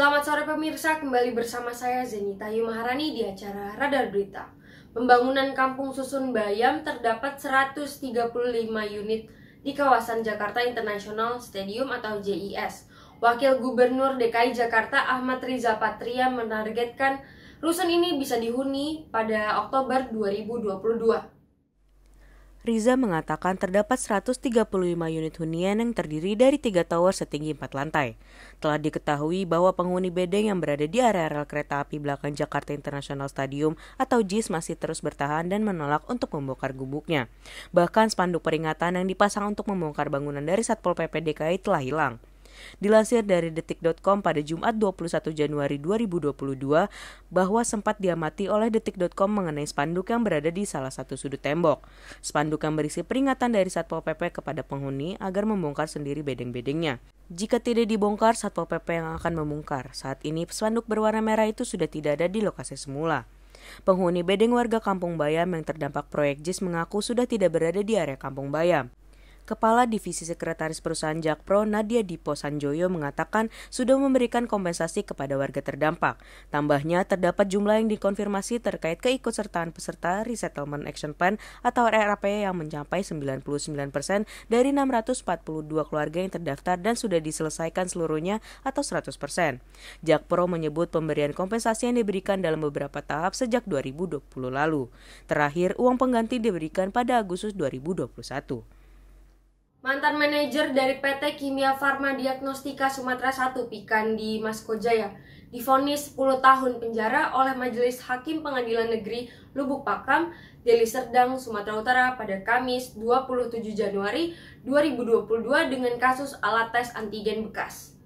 Selamat sore pemirsa, kembali bersama saya Zenita Maharani di acara Radar Berita. Pembangunan Kampung Susun Bayam terdapat 135 unit di kawasan Jakarta International Stadium atau JIS. Wakil Gubernur DKI Jakarta Ahmad Riza Patria menargetkan rusun ini bisa dihuni pada Oktober 2022. Riza mengatakan terdapat 135 unit hunian yang terdiri dari tiga tower setinggi empat lantai. Telah diketahui bahwa penghuni bedeng yang berada di area rel kereta api belakang Jakarta International Stadium atau JIS masih terus bertahan dan menolak untuk membongkar gubuknya. Bahkan spanduk peringatan yang dipasang untuk membongkar bangunan dari Satpol PP DKI telah hilang. Dilansir dari detik.com pada Jumat 21 Januari 2022 bahwa sempat diamati oleh detik.com mengenai spanduk yang berada di salah satu sudut tembok. Spanduk yang berisi peringatan dari Satpol PP kepada penghuni agar membongkar sendiri bedeng-bedengnya. Jika tidak dibongkar, Satpol PP yang akan membongkar. Saat ini spanduk berwarna merah itu sudah tidak ada di lokasi semula. Penghuni bedeng warga Kampung Bayam yang terdampak proyek JIS mengaku sudah tidak berada di area Kampung Bayam. Kepala Divisi Sekretaris Perusahaan Jakpro Nadia Dipo Sanjoyo mengatakan sudah memberikan kompensasi kepada warga terdampak. Tambahnya, terdapat jumlah yang dikonfirmasi terkait keikutsertaan peserta Resettlement Action Plan atau RAP yang mencapai 99% dari 642 keluarga yang terdaftar dan sudah diselesaikan seluruhnya atau 100%. Jakpro menyebut pemberian kompensasi yang diberikan dalam beberapa tahap sejak 2020 lalu. Terakhir, uang pengganti diberikan pada Agustus 2021. Mantan manajer dari PT Kimia Farma Diagnostika Sumatera 1 Pikandi Masko Jaya difonis 10 tahun penjara oleh Majelis Hakim Pengadilan Negeri Lubuk Pakam, Deli Serdang, Sumatera Utara pada Kamis 27 Januari 2022 dengan kasus alat tes antigen bekas.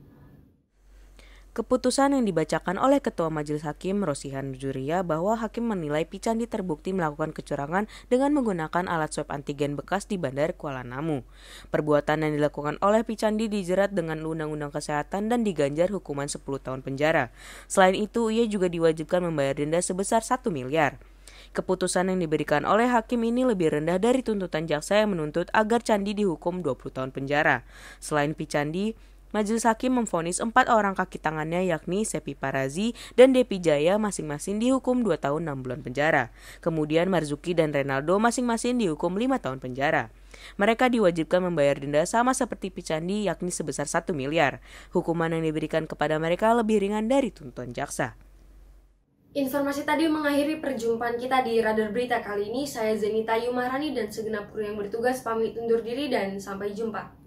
Keputusan yang dibacakan oleh Ketua Majelis Hakim Rosihan Juria bahwa hakim menilai Picandi terbukti melakukan kecurangan dengan menggunakan alat swab antigen bekas di Bandar Kuala Namu. Perbuatan yang dilakukan oleh Picandi dijerat dengan Undang-Undang Kesehatan dan diganjar hukuman 10 tahun penjara. Selain itu, ia juga diwajibkan membayar denda sebesar 1 miliar. Keputusan yang diberikan oleh hakim ini lebih rendah dari tuntutan jaksa yang menuntut agar Candi dihukum 20 tahun penjara. Selain Picandi, Majelis Hakim memfonis empat orang kaki tangannya yakni Sepi Parazi dan Depi Jaya masing-masing dihukum 2 tahun 6 bulan penjara. Kemudian Marzuki dan Renaldo masing-masing dihukum 5 tahun penjara. Mereka diwajibkan membayar denda sama seperti Picandi yakni sebesar 1 miliar. Hukuman yang diberikan kepada mereka lebih ringan dari tuntutan jaksa. Informasi tadi mengakhiri perjumpaan kita di Radar Berita kali ini. Saya Zenita Yumarani dan segenap kru yang bertugas pamit undur diri dan sampai jumpa.